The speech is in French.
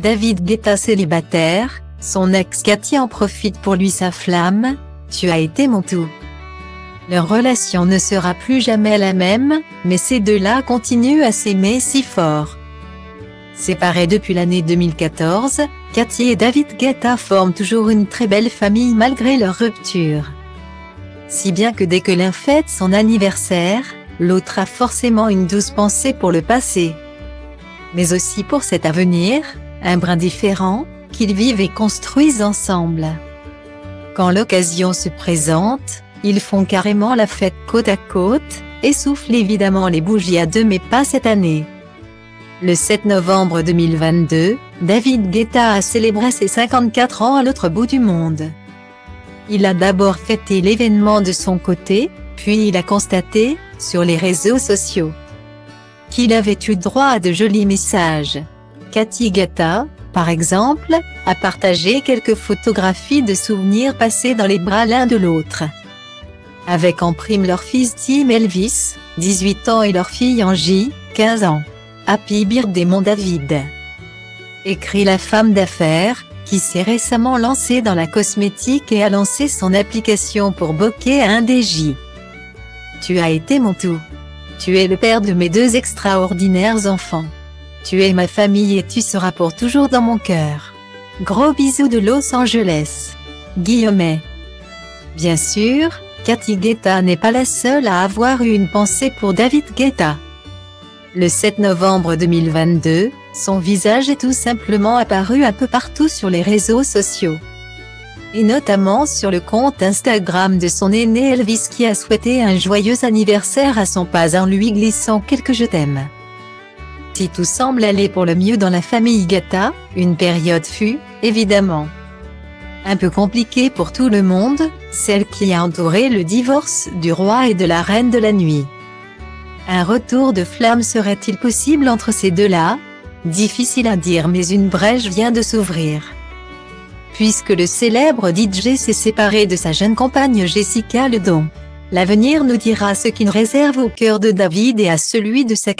David Guetta célibataire, son ex Cathy en profite pour lui sa flamme, tu as été mon tout. Leur relation ne sera plus jamais la même, mais ces deux-là continuent à s'aimer si fort. Séparés depuis l'année 2014, Cathy et David Guetta forment toujours une très belle famille malgré leur rupture. Si bien que dès que l'un fête son anniversaire, l'autre a forcément une douce pensée pour le passé. Mais aussi pour cet avenir, un brin différent, qu'ils vivent et construisent ensemble. Quand l'occasion se présente, ils font carrément la fête côte à côte, et soufflent évidemment les bougies à deux mais pas cette année. Le 7 novembre 2022, David Guetta a célébré ses 54 ans à l'autre bout du monde. Il a d'abord fêté l'événement de son côté, puis il a constaté, sur les réseaux sociaux, qu'il avait eu droit à de jolis messages. Cathy Guetta, par exemple, a partagé quelques photographies de souvenirs passés dans les bras l'un de l'autre. Avec en prime leur fils Tim Elvis, 18 ans et leur fille Angie, 15 ans. Happy birthday mon David. Écrit la femme d'affaires, qui s'est récemment lancée dans la cosmétique et a lancé son application pour bokeh à un DJ. Tu as été mon tout. Tu es le père de mes deux extraordinaires enfants. Tu es ma famille et tu seras pour toujours dans mon cœur. Gros bisous de Los Angeles. Guillaumet. Bien sûr, Cathy Guetta n'est pas la seule à avoir eu une pensée pour David Guetta. Le 7 novembre 2022, son visage est tout simplement apparu un peu partout sur les réseaux sociaux. Et notamment sur le compte Instagram de son aîné Elvis qui a souhaité un joyeux anniversaire à son pas en lui glissant quelques je t'aime. Si tout semble aller pour le mieux dans la famille Gata, une période fut, évidemment, un peu compliquée pour tout le monde, celle qui a entouré le divorce du roi et de la reine de la nuit. Un retour de flamme serait-il possible entre ces deux-là? Difficile à dire mais une brèche vient de s'ouvrir. Puisque le célèbre DJ s'est séparé de sa jeune compagne Jessica Ledon. L'avenir nous dira ce qu'il réserve au cœur de David et à celui de sa.